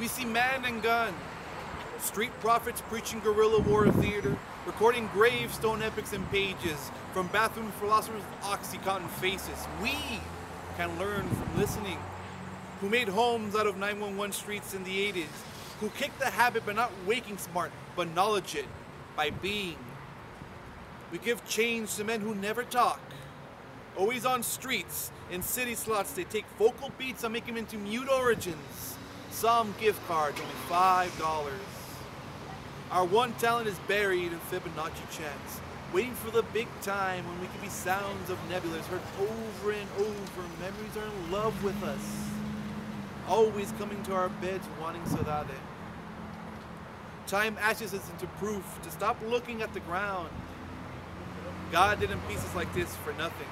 we see man and gun. Street prophets preaching guerrilla war theater, recording gravestone epics and pages from bathroom philosophers with oxycontin faces. We can learn from listening. Who made homes out of 911 streets in the 80s? Who kicked the habit by not waking smart, but knowledge it by being. We give change to men who never talk. Always on streets, in city slots, they take vocal beats and make them into mute origins. Some gift cards, only $5. Our one talent is buried in Fibonacci chants, waiting for the big time when we can be sounds of nebulas heard over and over. Memories are in love with us, always coming to our beds wanting saudade. Time ashes us into proof to stop looking at the ground. God didn't pieces like this for nothing.